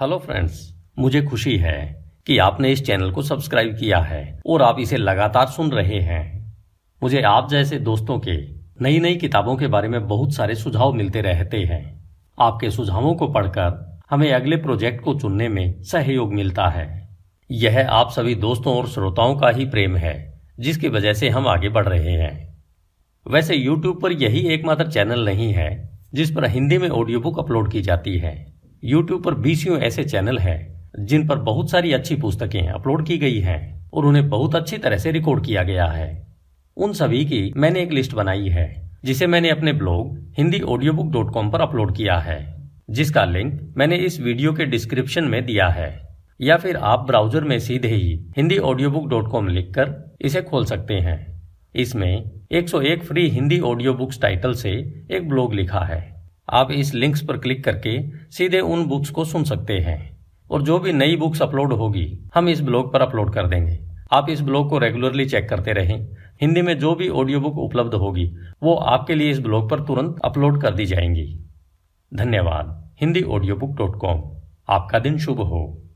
Hello friends, मुझे खुशी है कि आपने इस चैनल को सब्सक्राइब किया है और आप इसे लगातार सुन रहे हैं। मुझे आप जैसे दोस्तों के नई नई किताबों के बारे में बहुत सारे सुझाव मिलते रहते हैं। आपके सुझावों को पढ़कर हमें अगले प्रोजेक्ट को चुनने में सहयोग मिलता है। यह आप सभी दोस्तों और श्रोताओं का ही प्रेम है, जिसकी वजह से हम आगे बढ़ रहे हैं। वैसे YouTube पर यही एकमात्र चैनल नहीं है, जिस पर हिंदी में ऑडियो बुक अपलोड की जाती है। यूट्यूब पर बीसियों ऐसे चैनल हैं, जिन पर बहुत सारी अच्छी पुस्तकें अपलोड की गई हैं और उन्हें बहुत अच्छी तरह से रिकॉर्ड किया गया है। उन सभी की मैंने एक लिस्ट बनाई है, जिसे मैंने अपने blog Hindi audio book dot com पर अपलोड किया है, जिसका लिंक मैंने इस वीडियो के डिस्क्रिप्शन में दिया है। या फिर आप ब्राउज़र में सीधे ही Hindi audio book dot com लिख कर इसे खोल सकते हैं। इसमें 101 free Hindi audio books title से एक ब्लॉग लिखा है। आप इस लिंक्स पर क्लिक करके सीधे उन बुक्स को सुन सकते हैं। और जो भी नई बुक्स अपलोड होगी, हम इस ब्लॉग पर अपलोड कर देंगे। आप इस ब्लॉग को रेगुलरली चेक करते रहें। हिंदी में जो भी ऑडियो बुक उपलब्ध होगी, वो आपके लिए इस ब्लॉग पर तुरंत अपलोड कर दी जाएँगी। धन्यवाद। Hindi audio book dot com आपका दिन शुभ हो।